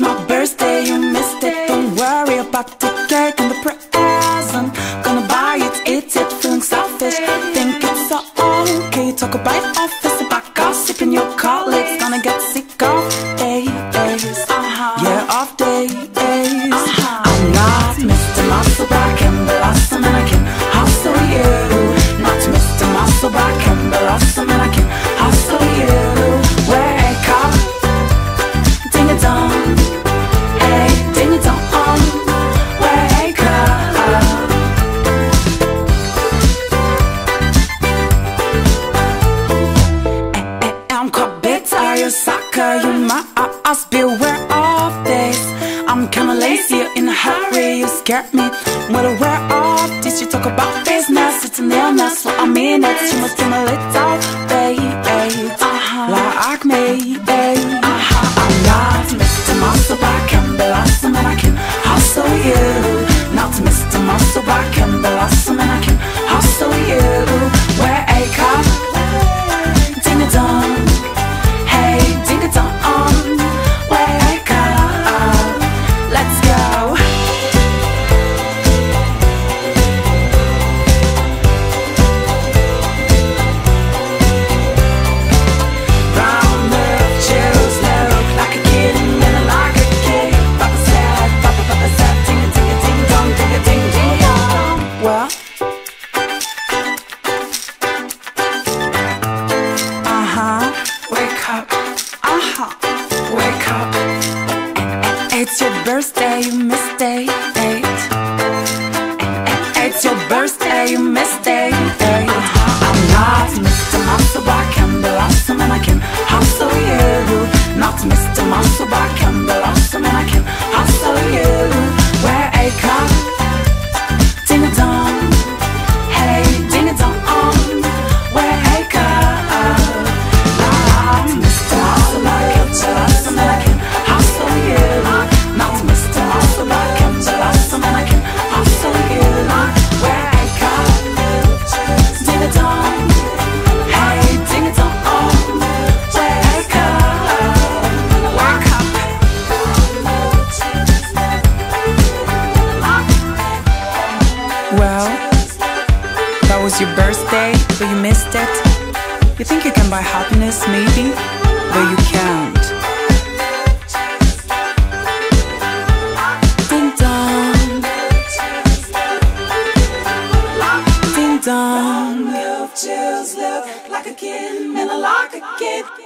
birthday, you missed it. Don't worry about the cake and the present. Gonna buy it, eat it, feeling selfish. Think it's so okay. Talk about office about gossiping your colleagues. Gonna get sick of days. Uh-huh. Yeah, off days. Uh-huh. I'm not Mr. Muscle, sucker, you must beware of this. I'm kinda lazy, you're in a hurry, you scared me. Well, aware of this, you talk about business. It's an illness, well, I mean it You must be a little babe uh-huh. Like me, wake up. It's your birthday, you but you missed it. You think you can buy happiness, maybe, but you can't. Ding dong, ding dong. Milk chills look like a kid, and like a kid.